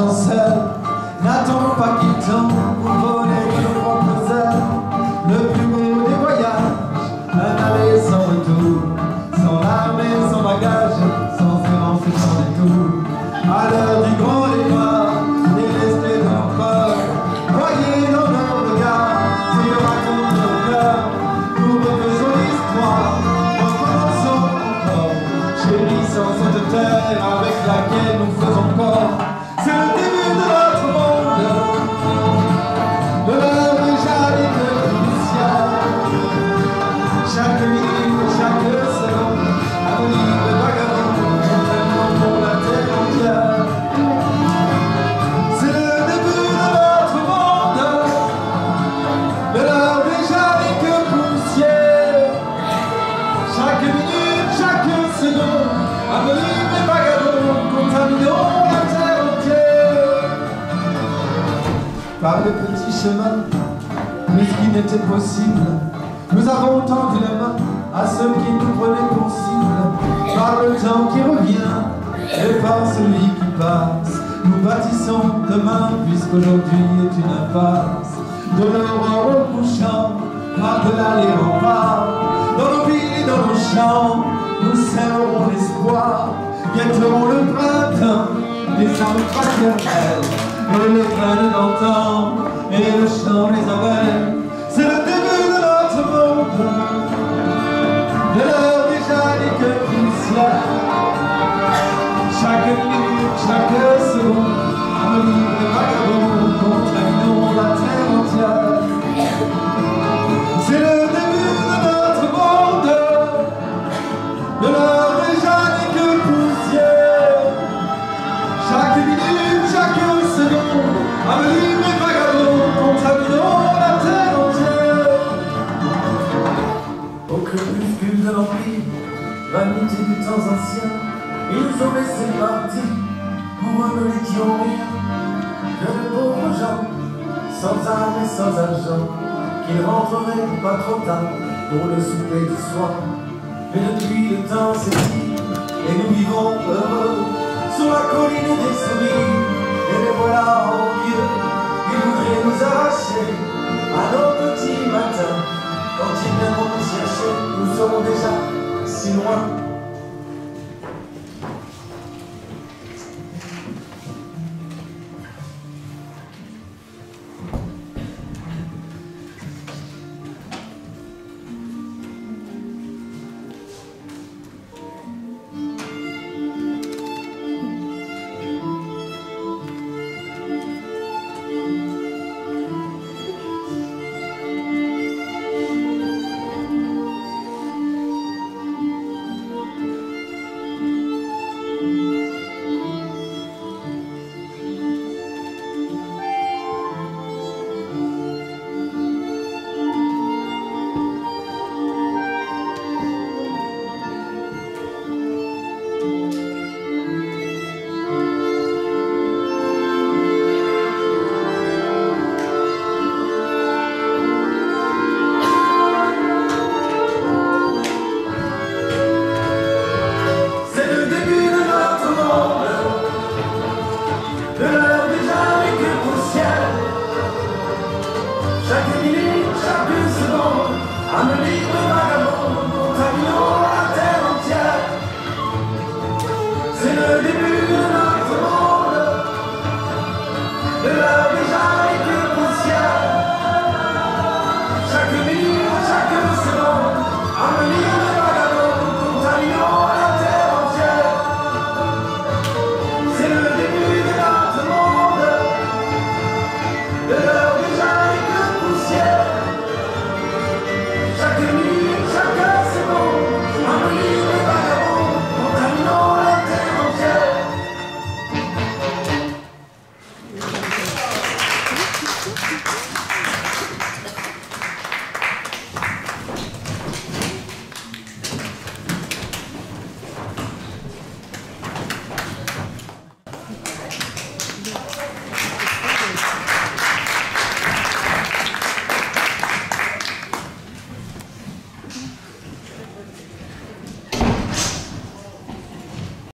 marchant n'attends pas qu'il tombe chemin, mais ce qui n'était possible. Nous avons tendu la main à ceux qui nous prenaient pour cible, par le temps qui revient et par celui qui passe. Nous bâtissons demain, puisqu'aujourd'hui est une impasse. De l'aurore au couchant, par-delà les remparts, dans nos villes et dans nos champs, nous sèmerons l'espoir, guetterons le printemps, les âmes fraternelles, et les graines d'antan, chant des abeilles. C'est le début de notre monde, de l'heure déjà des que poussière. Chaque minute, chaque seconde, un livre partir, pour eux nous n'étions rien, que de pauvres gens, sans armes et sans argent, qu'ils rentreraient pas trop tard pour le souper du soir. Mais depuis le temps s'étire, et nous vivons heureux, sur la colline des sourires, et les voilà envieux, ils voudraient nous arracher Tonight.